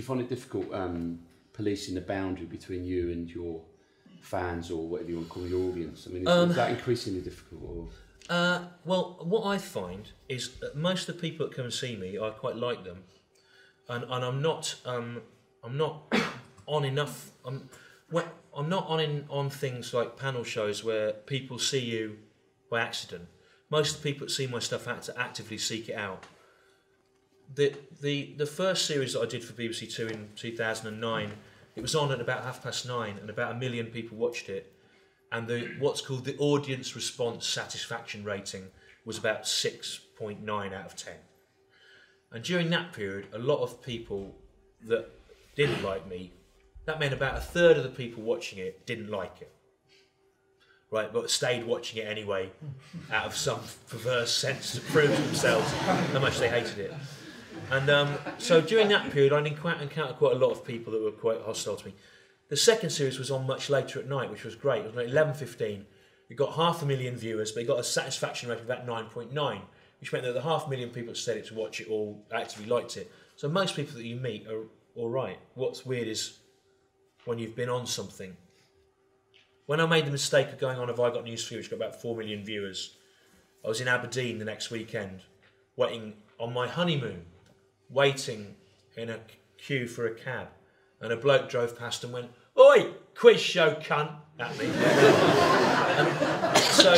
you find it difficult um, policing the boundary between you and your fans or whatever you want to call your audience? I mean, is, Um, is that increasingly difficult? Or? Uh, well, what I find is that most of the people that come and see me, I quite like them, and, and I'm not um, I'm not on enough. I'm when, I'm not on in, on things like panel shows where people see you by accident. Most of the people that see my stuff had to actively seek it out. The the the first series that I did for BBC Two in 2009, it was on at about half past nine, and about a million people watched it. And the what's called the audience response satisfaction rating was about 6.9 out of 10 and during that period a lot of people that didn't like me that meant about a third of the people watching it didn't like it. Right but stayed watching it anyway out of some perverse sense to prove to themselves how much they hated it and um, so during that period i encountered quite a lot of people that were quite hostile to me the second series was on much later at night, which was great. It was like 11.15. It got half a million viewers, but it got a satisfaction rate of about 9.9, which meant that the half million people that said it to watch it all actively liked it. So most people that you meet are all right. What's weird is when you've been on something. When I made the mistake of going on Have I Got News For You, which got about 4 million viewers, I was in Aberdeen the next weekend, waiting on my honeymoon, waiting in a queue for a cab and a bloke drove past and went, Oi, quiz show cunt, at me. so,